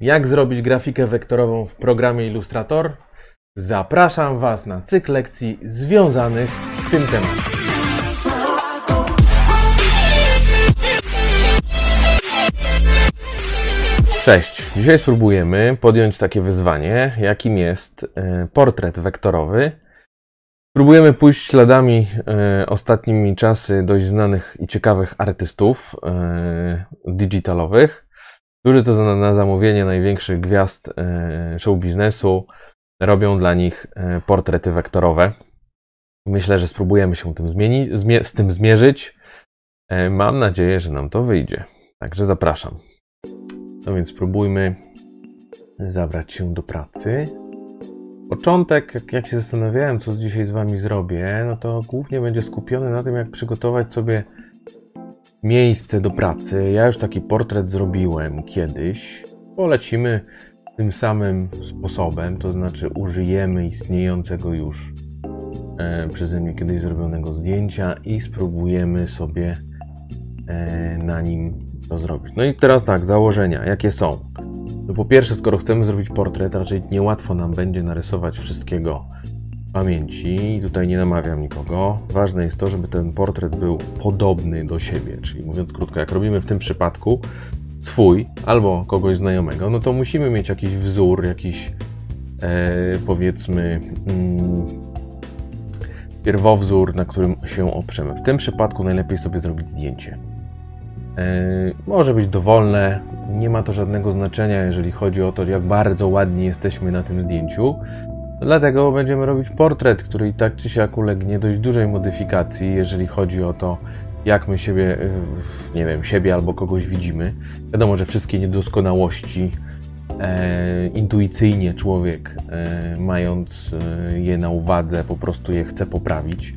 Jak zrobić grafikę wektorową w programie Illustrator? Zapraszam Was na cykl lekcji związanych z tym tematem. Cześć! Dzisiaj spróbujemy podjąć takie wyzwanie, jakim jest e, portret wektorowy. Spróbujemy pójść śladami e, ostatnimi czasy dość znanych i ciekawych artystów e, digitalowych, którzy to na, zamówienie największych gwiazd show biznesu robią dla nich portrety wektorowe. Myślę, że spróbujemy się tym zmieni, zmie, z tym zmierzyć. Mam nadzieję, że nam to wyjdzie. Także zapraszam. No więc spróbujmy zabrać się do pracy. Początek, jak się zastanawiałem, co dzisiaj z Wami zrobię, no to głównie będzie skupiony na tym, jak przygotować sobie miejsce do pracy. Ja już taki portret zrobiłem kiedyś. Polecimy tym samym sposobem, to znaczy użyjemy istniejącego już e, przeze mnie kiedyś zrobionego zdjęcia i spróbujemy sobie e, na nim to zrobić. No i teraz tak, założenia, jakie są? No po pierwsze, skoro chcemy zrobić portret, raczej niełatwo nam będzie narysować wszystkiego pamięci. I tutaj nie namawiam nikogo. Ważne jest to, żeby ten portret był podobny do siebie. Czyli mówiąc krótko, jak robimy w tym przypadku swój albo kogoś znajomego, no to musimy mieć jakiś wzór, jakiś e, powiedzmy mm, pierwowzór, na którym się oprzemy. W tym przypadku najlepiej sobie zrobić zdjęcie. E, może być dowolne, nie ma to żadnego znaczenia, jeżeli chodzi o to, jak bardzo ładni jesteśmy na tym zdjęciu. Dlatego będziemy robić portret, który i tak czy siak ulegnie dość dużej modyfikacji, jeżeli chodzi o to, jak my siebie, e, nie wiem, siebie albo kogoś widzimy. Wiadomo, że wszystkie niedoskonałości e, intuicyjnie człowiek, e, mając e, je na uwadze, po prostu je chce poprawić.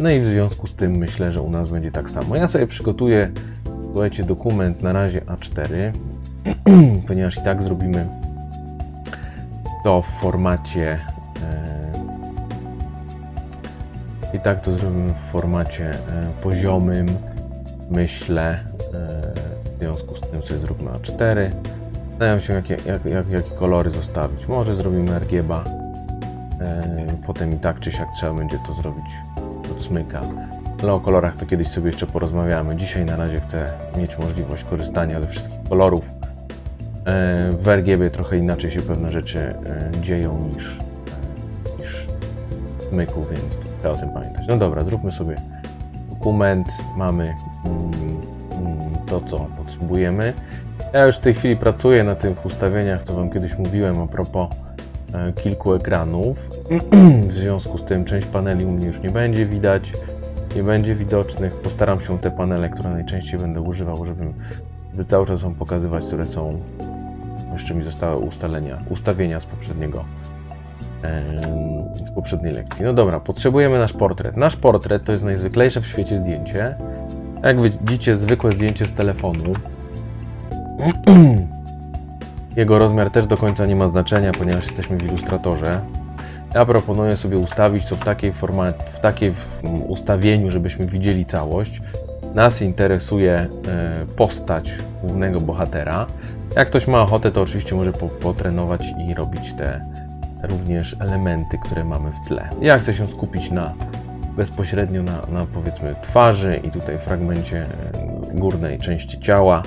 No i w związku z tym myślę, że u nas będzie tak samo. Ja sobie przygotuję Słuchajcie, dokument na razie A4, ponieważ i tak zrobimy to w formacie e, i tak to zrobimy w formacie e, poziomym, myślę. E, w związku z tym sobie zróbmy A4. Zastanawiam się, jakie, jak, jak, jakie kolory zostawić. Może zrobimy RGB. Potem i tak czy siak trzeba będzie to zrobić od smyka. Ale o kolorach to kiedyś sobie jeszcze porozmawiamy. Dzisiaj na razie chcę mieć możliwość korzystania ze wszystkich kolorów. E, w RGB trochę inaczej się pewne rzeczy e, dzieją niż, e, niż w myku, więc trzeba o tym pamiętać. No dobra, zróbmy sobie dokument. Mamy mm, mm, to, co potrzebujemy. Ja już w tej chwili pracuję na tych ustawieniach, co Wam kiedyś mówiłem a propos kilku ekranów. W związku z tym część paneli u mnie już nie będzie widać nie będzie widocznych. Postaram się te panele, które najczęściej będę używał, żeby, żeby cały czas Wam pokazywać, które są. Jeszcze mi zostały ustalenia, ustawienia z poprzedniego z poprzedniej lekcji. No dobra, potrzebujemy nasz portret. Nasz portret to jest najzwyklejsze w świecie zdjęcie. Jak widzicie, zwykłe zdjęcie z telefonu. Jego rozmiar też do końca nie ma znaczenia, ponieważ jesteśmy w ilustratorze. Ja proponuję sobie ustawić to w takiej formie, w takiej ustawieniu, żebyśmy widzieli całość. Nas interesuje e, postać głównego bohatera. Jak ktoś ma ochotę, to oczywiście może potrenować i robić te również elementy, które mamy w tle. Ja chcę się skupić na bezpośrednio na, na powiedzmy twarzy i tutaj fragmencie e, górnej części ciała.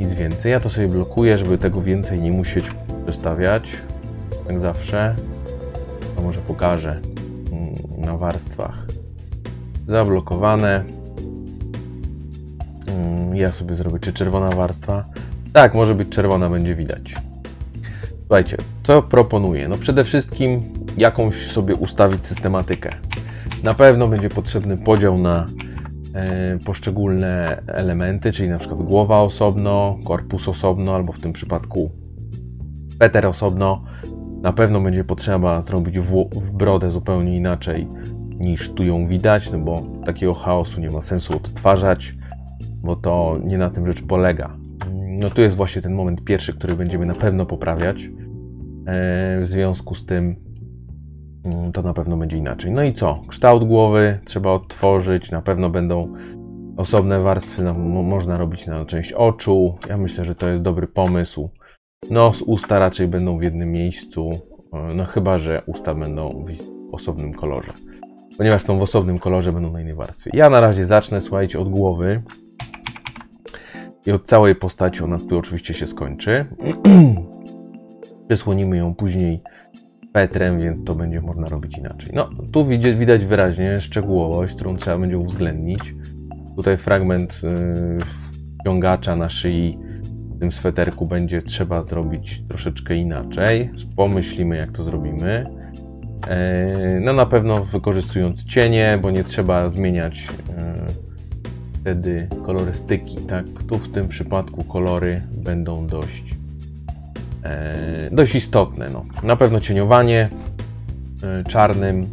Nic więcej. Ja to sobie blokuję, żeby tego więcej nie musieć przestawiać. Jak zawsze może pokażę mm, na warstwach zablokowane. Mm, ja sobie zrobię, czy czerwona warstwa? Tak, może być czerwona, będzie widać. Słuchajcie, co proponuję? No przede wszystkim jakąś sobie ustawić systematykę. Na pewno będzie potrzebny podział na e, poszczególne elementy, czyli na przykład głowa osobno, korpus osobno, albo w tym przypadku Peter osobno, na pewno będzie potrzeba zrobić w, w brodę zupełnie inaczej niż tu ją widać, no bo takiego chaosu nie ma sensu odtwarzać, bo to nie na tym rzecz polega. No tu jest właśnie ten moment pierwszy, który będziemy na pewno poprawiać. E, w związku z tym mm, to na pewno będzie inaczej. No i co? Kształt głowy trzeba odtworzyć, na pewno będą osobne warstwy, można robić na część oczu. Ja myślę, że to jest dobry pomysł. Nos, usta raczej będą w jednym miejscu, e, no chyba, że usta będą w osobnym kolorze. Ponieważ są w osobnym kolorze, będą na innej warstwie. Ja na razie zacznę, słuchajcie, od głowy i od całej postaci. Ona tu oczywiście się skończy. Przysłonimy ją później Petrem, więc to będzie można robić inaczej. No, tu widać wyraźnie szczegółowość, którą trzeba będzie uwzględnić. Tutaj fragment yy, ciągacza na szyi w tym sweterku będzie trzeba zrobić troszeczkę inaczej. Pomyślimy, jak to zrobimy. Yy, no na pewno wykorzystując cienie, bo nie trzeba zmieniać yy, wtedy kolorystyki. Tak, tu w tym przypadku kolory będą dość E, dość istotne. No. Na pewno cieniowanie e, czarnym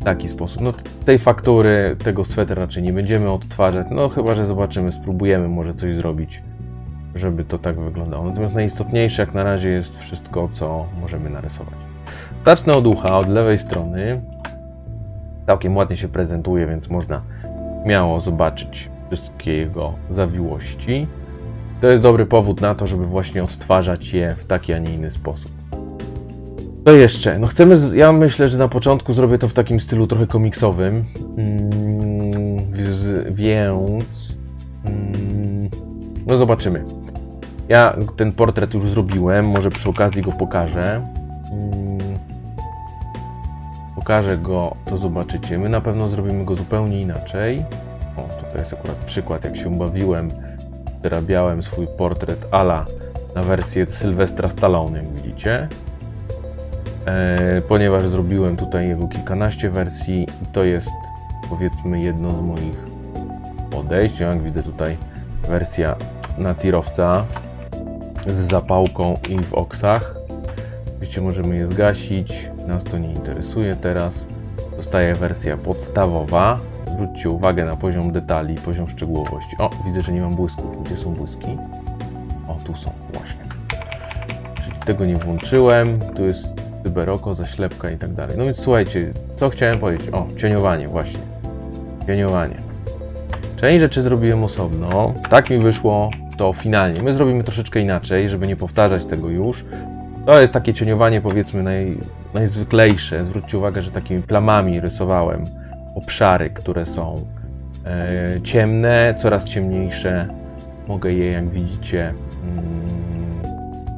w taki sposób. No, tej faktury, tego swetra raczej nie będziemy odtwarzać, no chyba, że zobaczymy, spróbujemy może coś zrobić, żeby to tak wyglądało. Natomiast najistotniejsze jak na razie jest wszystko, co możemy narysować. Zacznę od ucha, od lewej strony. Całkiem ładnie się prezentuje, więc można śmiało zobaczyć wszystkie jego zawiłości. To jest dobry powód na to, żeby właśnie odtwarzać je w taki, a nie inny sposób. To jeszcze, no chcemy, ja myślę, że na początku zrobię to w takim stylu trochę komiksowym, mm, więc, mm, no zobaczymy. Ja ten portret już zrobiłem, może przy okazji go pokażę. Mm, pokażę go, to zobaczycie. My na pewno zrobimy go zupełnie inaczej. O, tutaj jest akurat przykład, jak się bawiłem wyrabiałem swój portret ala na wersję Sylwestra Stallone, jak widzicie. E, ponieważ zrobiłem tutaj jego kilkanaście wersji to jest powiedzmy jedno z moich podejść. Jak widzę tutaj wersja na tirowca z zapałką i w oksach. Oczywiście możemy je zgasić, nas to nie interesuje teraz. Zostaje wersja podstawowa, Zwróćcie uwagę na poziom detali, poziom szczegółowości. O, widzę, że nie mam błysków. Gdzie są błyski? O, tu są, właśnie. Czyli tego nie włączyłem. Tu jest cyberoko, zaślepka i tak dalej. No więc słuchajcie, co chciałem powiedzieć? O, cieniowanie, właśnie. Cieniowanie. Część rzeczy zrobiłem osobno. Tak mi wyszło to finalnie. My zrobimy troszeczkę inaczej, żeby nie powtarzać tego już. To jest takie cieniowanie, powiedzmy, naj, najzwyklejsze. Zwróćcie uwagę, że takimi plamami rysowałem obszary, które są e, ciemne, coraz ciemniejsze. Mogę je, jak widzicie, mm,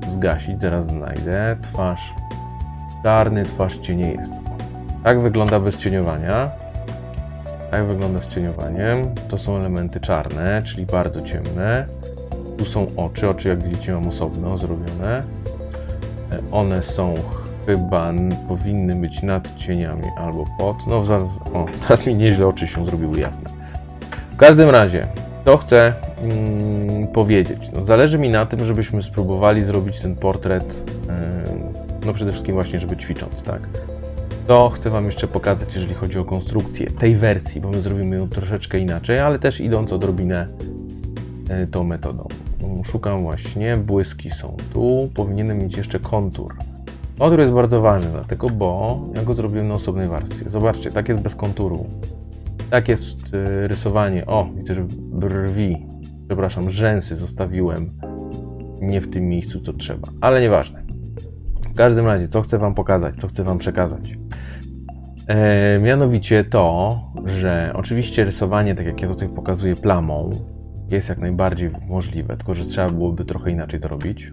zgasić. Zaraz znajdę. Twarz czarny, twarz cienie jest. Tak wygląda bez cieniowania. Tak wygląda z cieniowaniem. To są elementy czarne, czyli bardzo ciemne. Tu są oczy. Oczy, jak widzicie, mam osobno zrobione. E, one są chyba powinny być nad cieniami albo pod. No, za, o, teraz mi nieźle oczy się zrobiły jasne. W każdym razie, to chcę mm, powiedzieć. No, zależy mi na tym, żebyśmy spróbowali zrobić ten portret, yy, no przede wszystkim właśnie, żeby ćwicząc, tak? To chcę Wam jeszcze pokazać, jeżeli chodzi o konstrukcję tej wersji, bo my zrobimy ją troszeczkę inaczej, ale też idąc odrobinę yy, tą metodą. Szukam właśnie, błyski są tu, powinienem mieć jeszcze kontur. Kontur jest bardzo ważny, dlatego, bo ja go zrobiłem na osobnej warstwie. Zobaczcie, tak jest bez konturu. Tak jest y, rysowanie. O, widzę, że brwi, przepraszam, rzęsy zostawiłem nie w tym miejscu, co trzeba. Ale nieważne. W każdym razie, co chcę Wam pokazać, co chcę Wam przekazać. E, mianowicie to, że oczywiście rysowanie, tak jak ja tutaj pokazuję plamą, jest jak najbardziej możliwe, tylko że trzeba byłoby trochę inaczej to robić.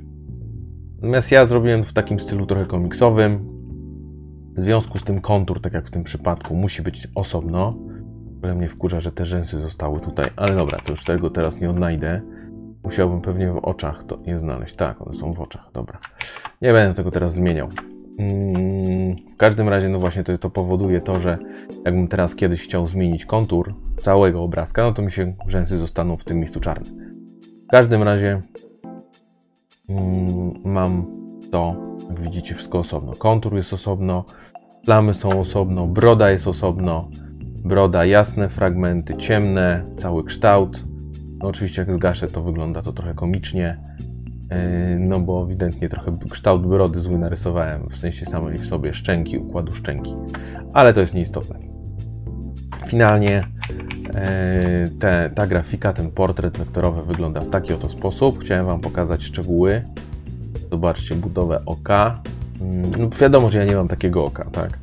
Natomiast ja zrobiłem w takim stylu trochę komiksowym. W związku z tym kontur, tak jak w tym przypadku, musi być osobno. Ale mnie wkurza, że te rzęsy zostały tutaj. Ale dobra, to już tego teraz nie odnajdę. Musiałbym pewnie w oczach to nie znaleźć. Tak, one są w oczach, dobra. Nie będę tego teraz zmieniał. Mm, w każdym razie, no właśnie, to, to powoduje to, że jakbym teraz kiedyś chciał zmienić kontur całego obrazka, no to mi się rzęsy zostaną w tym miejscu czarne. W każdym razie mam to, jak widzicie, wszystko osobno. Kontur jest osobno, plamy są osobno, broda jest osobno, broda jasne fragmenty, ciemne, cały kształt. No oczywiście jak zgaszę to wygląda to trochę komicznie, yy, no bo ewidentnie trochę kształt brody zły narysowałem, w sensie samej w sobie szczęki, układu szczęki, ale to jest nieistotne. Finalnie te, ta grafika, ten portret wektorowy wygląda w taki oto sposób. Chciałem Wam pokazać szczegóły. Zobaczcie, budowę oka. Mm, No wiadomo, że ja nie mam takiego oka, tak?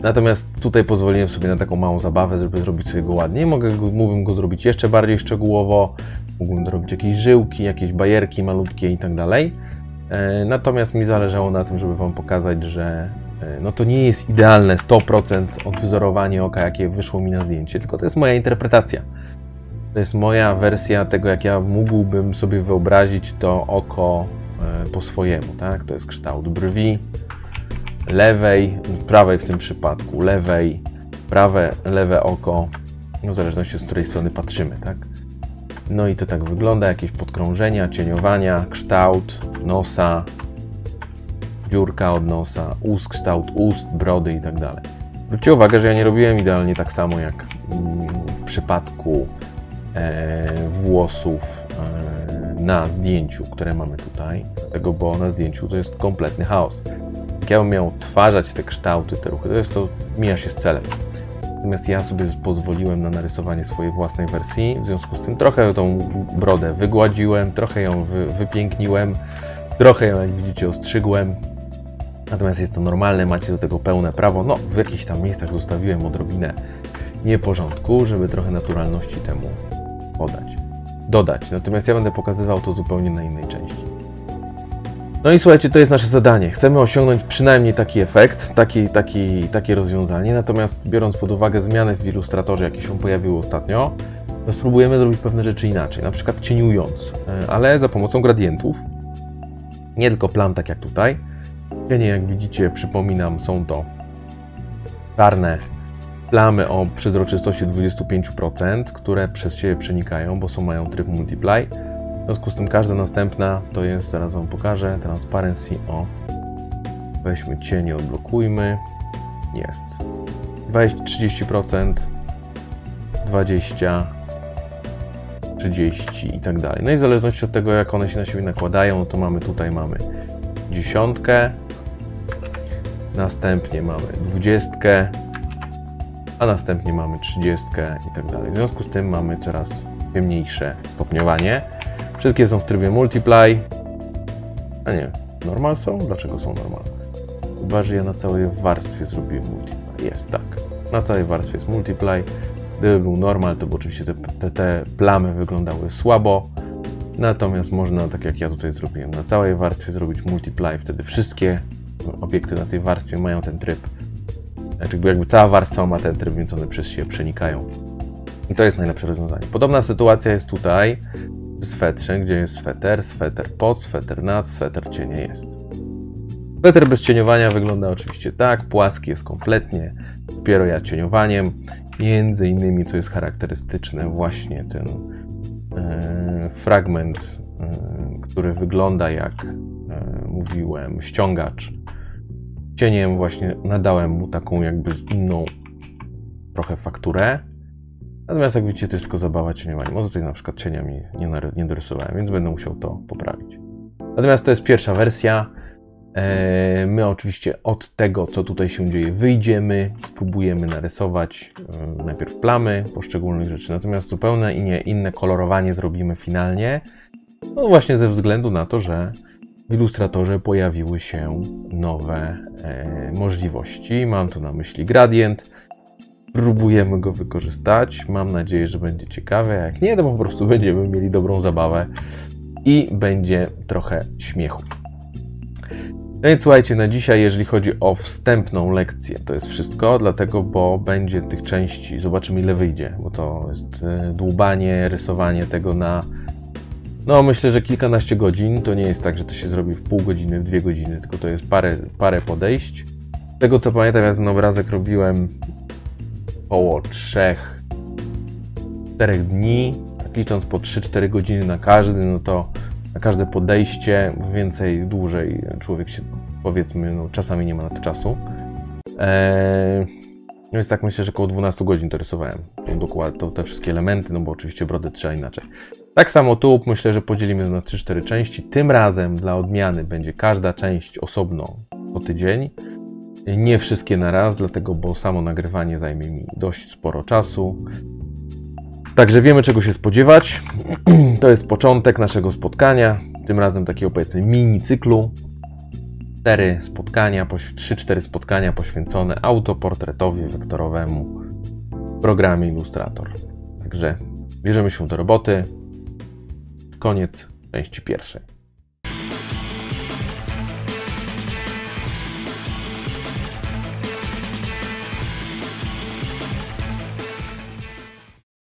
Natomiast tutaj pozwoliłem sobie na taką małą zabawę, żeby zrobić sobie go ładniej. Mogę go, mógłbym go zrobić jeszcze bardziej szczegółowo. Mógłbym zrobić jakieś żyłki, jakieś bajerki malutkie i tak dalej. E, Natomiast mi zależało na tym, żeby Wam pokazać, że e, no to nie jest idealne 100% odwzorowanie oka, jakie wyszło mi na zdjęcie, tylko to jest moja interpretacja. To jest moja wersja tego, jak ja mógłbym sobie wyobrazić to oko e, po swojemu, tak? To jest kształt brwi, lewej, prawej w tym przypadku, lewej, prawe, lewe oko, no w zależności z której strony patrzymy, tak? No i to tak wygląda, jakieś podkrążenia, cieniowania, kształt nosa, dziurka od nosa, ust, kształt ust, brody i tak dalej. Zwróćcie uwagę, że ja nie robiłem idealnie tak samo jak mm, w przypadku e, włosów e, na zdjęciu, które mamy tutaj, dlatego, bo na zdjęciu to jest kompletny chaos. Jak ja bym miał odtwarzać te kształty, te ruchy, to jest to, mija się z celem. Natomiast ja sobie pozwoliłem na narysowanie swojej własnej wersji, w związku z tym trochę tą brodę wygładziłem, trochę ją wy, wypiękniłem, trochę ją, jak widzicie, ostrzygłem. Natomiast jest to normalne, macie do tego pełne prawo. No, w jakichś tam miejscach zostawiłem odrobinę nieporządku, żeby trochę naturalności temu podać, dodać. Natomiast ja będę pokazywał to zupełnie na innej części. No i słuchajcie, to jest nasze zadanie. Chcemy osiągnąć przynajmniej taki efekt, taki, taki, takie rozwiązanie. Natomiast biorąc pod uwagę zmiany w ilustratorze, jakie się pojawiły ostatnio, no spróbujemy zrobić pewne rzeczy inaczej, na przykład cieniując, e, ale za pomocą gradientów. Nie tylko plam, tak jak tutaj. Cienie, jak widzicie, przypominam, są to czarne plamy o przezroczystości 25%, które przez siebie przenikają, bo są mają tryb multiply. W związku z tym każda następna to jest, zaraz Wam pokażę, transparency o weźmy cienie, odblokujmy. Jest. 20, 30%, 20, 30 i tak dalej. No i w zależności od tego, jak one się na siebie nakładają, no to mamy tutaj mamy dziesiątkę, następnie mamy dwudziestkę, a następnie mamy trzydziestkę i tak dalej. W związku z tym mamy coraz ciemniejsze stopniowanie. Wszystkie są w trybie multiply. A nie, normal są? Dlaczego są normal? Chyba, że ja na całej warstwie zrobiłem multiply. Jest, tak. Na całej warstwie jest multiply. Gdyby był normal, to by oczywiście te, te, te plamy wyglądały słabo. Natomiast można, tak jak ja tutaj zrobiłem, na całej warstwie zrobić multiply. Wtedy wszystkie obiekty na tej warstwie mają ten tryb. Znaczy jakby cała warstwa ma ten tryb, więc one przez się przenikają. I to jest najlepsze rozwiązanie. Podobna sytuacja jest tutaj w swetrze, gdzie jest sweter, sweter pod, sweter nad, sweter cienie jest. Sweter bez cieniowania wygląda oczywiście tak, płaski jest kompletnie, dopiero ja cieniowaniem, między innymi co jest charakterystyczne właśnie ten e, fragment, e, który wygląda jak e, mówiłem, ściągacz. Cieniem właśnie nadałem mu taką jakby inną trochę fakturę. Natomiast jak widzicie, to jest tylko zabawa cieniowaniem. No tutaj na przykład cieniami nie, nie dorysowałem, więc będę musiał to poprawić. Natomiast to jest pierwsza wersja. E, My oczywiście od tego, co tutaj się dzieje, wyjdziemy, spróbujemy narysować e, najpierw plamy poszczególnych rzeczy, natomiast zupełnie inne, kolorowanie zrobimy finalnie. No właśnie ze względu na to, że Illustratorze pojawiły się nowe e, możliwości. Mam tu na myśli gradient. Próbujemy go wykorzystać. Mam nadzieję, że będzie ciekawe. Jak nie, to po prostu będziemy mieli dobrą zabawę i będzie trochę śmiechu. No więc słuchajcie, na dzisiaj, jeżeli chodzi o wstępną lekcję, to jest wszystko, dlatego, bo będzie tych części, zobaczymy ile wyjdzie, bo to jest e, dłubanie, rysowanie tego na, no myślę, że kilkanaście godzin, to nie jest tak, że to się zrobi w pół godziny, w dwie godziny, tylko to jest parę, parę podejść. Z tego co pamiętam, ja ten obrazek robiłem około 3-4 dni, tak licząc po 3-4 godziny na każdy, no to na każde podejście, więcej, dłużej człowiek się, powiedzmy, no, czasami nie ma na to czasu. Eee, no więc tak myślę, że około 12 godzin to rysowałem. To, dokład, to te wszystkie elementy, no bo oczywiście brodę trzeba inaczej. Tak samo tu myślę, że podzielimy na 3-4 części. Tym razem dla odmiany będzie każda część osobno po tydzień. Nie wszystkie na raz, dlatego, bo samo nagrywanie zajmie mi dość sporo czasu. Także wiemy, czego się spodziewać. To jest początek naszego spotkania. tym razem takiego powiedzmy mini cyklu. 4 spotkania, 3-4 spotkania poświęcone autoportretowi wektorowemu programie Illustrator. Także bierzemy się do roboty. Koniec części pierwszej.